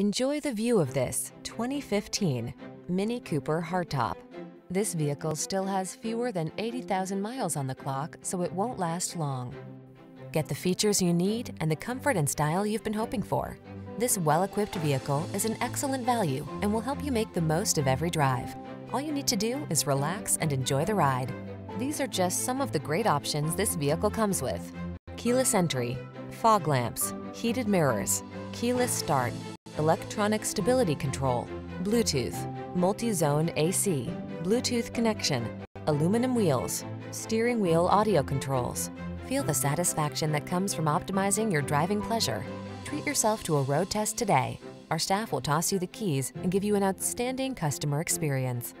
Enjoy the view of this 2015 Mini Cooper hardtop. This vehicle still has fewer than 80,000 miles on the clock, so it won't last long. Get the features you need and the comfort and style you've been hoping for. This well-equipped vehicle is an excellent value and will help you make the most of every drive. All you need to do is relax and enjoy the ride. These are just some of the great options this vehicle comes with. Keyless entry, fog lamps, heated mirrors, keyless start, electronic stability control, Bluetooth, multi-zone AC, Bluetooth connection, aluminum wheels, steering wheel audio controls. Feel the satisfaction that comes from optimizing your driving pleasure. Treat yourself to a road test today. Our staff will toss you the keys and give you an outstanding customer experience.